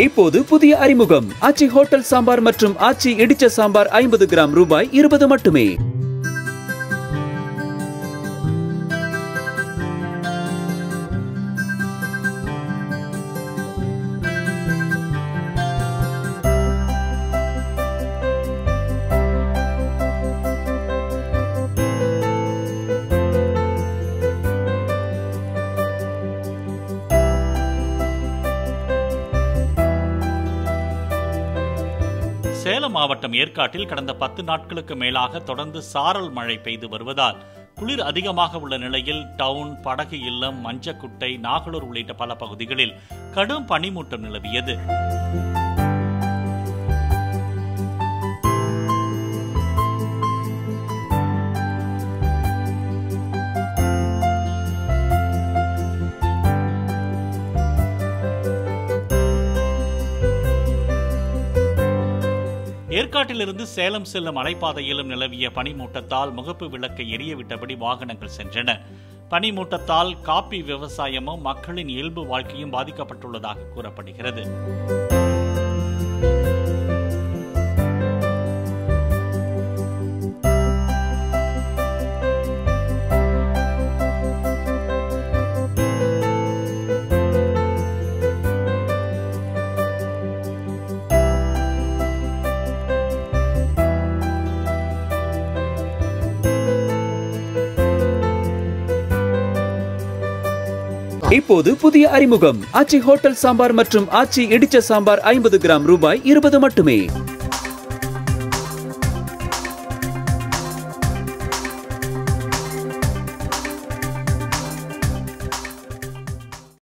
இப்போது புதிய அறிமுகம். ஆச்சி ஹோட்டல் சாம்பார் மற்றும் ஆச்சி இடிச்ச சாம்பார் ஐம்பது கிராம் ரூபாய் இருபது மட்டுமே. சேலம் மாவட்டம் ஏற்காட்டில் கடந்த பத்து நாட்களுக்கு மேலாக தொடர்ந்து சாரல் மழை பெய்து வருவதால் குளிர் அதிகமாக உள்ள நிலையில் டவுன் படகு இல்லம் மஞ்சக்குட்டை நாகலூர் உள்ளிட்ட பல பகுதிகளில் கடும் பனிமூட்டம் நிலவியது. ஏற்காட்டிலிருந்து சேலம் செல்லும் மலைப்பாதையிலும் நிலவிய பனிமூட்டத்தால் முகப்பு விளக்கை எரியவிட்டபடி வாகனங்கள் சென்றன. பனிமூட்டத்தால் காப்பி விவசாயமும் மக்களின் இயல்பு வாழ்க்கையும் பாதிக்கப்பட்டுள்ளதாக கூறப்படுகிறது. இப்போது புதிய அறிமுகம். ஆச்சி ஹோட்டல் சாம்பார் மற்றும் ஆச்சி இடிச்ச சாம்பார் ஐம்பது கிராம் ரூபாய் இருபது மட்டுமே.